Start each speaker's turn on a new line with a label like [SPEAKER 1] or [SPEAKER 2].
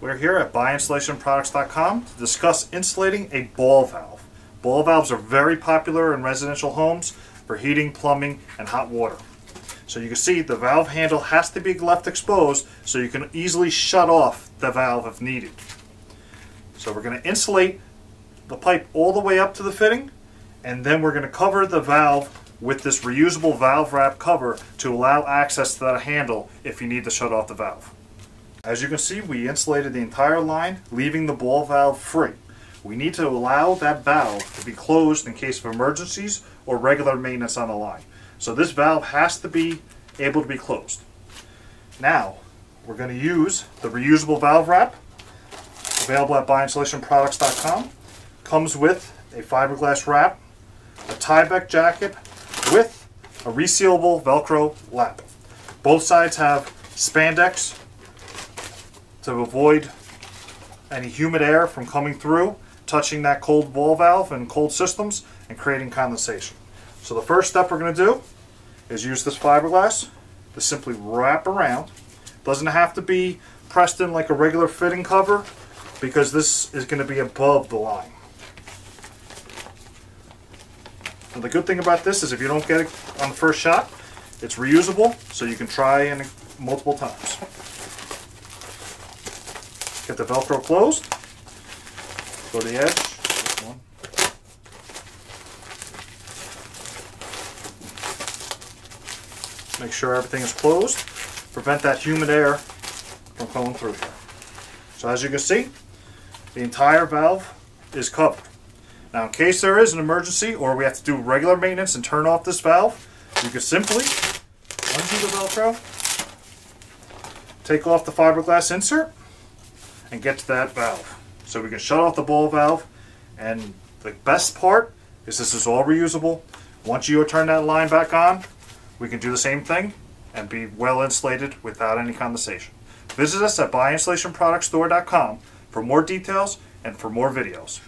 [SPEAKER 1] We're here at buyinsulationproducts.com to discuss insulating a ball valve. Ball valves are very popular in residential homes for heating, plumbing, and hot water. So you can see the valve handle has to be left exposed so you can easily shut off the valve if needed. So we're going to insulate the pipe all the way up to the fitting and then we're going to cover the valve with this reusable valve wrap cover to allow access to that handle if you need to shut off the valve. As you can see, we insulated the entire line, leaving the ball valve free. We need to allow that valve to be closed in case of emergencies or regular maintenance on the line. So this valve has to be able to be closed. Now, we're going to use the reusable valve wrap, available at buyinsulationproducts.com. Comes with a fiberglass wrap, a Tyvek jacket with a resealable Velcro lap. Both sides have spandex to avoid any humid air from coming through, touching that cold ball valve and cold systems, and creating condensation. So the first step we're going to do is use this fiberglass to simply wrap around. Doesn't have to be pressed in like a regular fitting cover because this is going to be above the line. And the good thing about this is if you don't get it on the first shot, it's reusable, so you can try it multiple times. Get the Velcro closed. Go to the edge. Make sure everything is closed. Prevent that humid air from coming through here. So as you can see, the entire valve is covered. Now in case there is an emergency or we have to do regular maintenance and turn off this valve, you can simply undo the Velcro, take off the fiberglass insert, and get to that valve. So we can shut off the ball valve and the best part is this is all reusable. Once you turn that line back on, we can do the same thing and be well insulated without any condensation. Visit us at buyinsulationproductsstore.com for more details and for more videos.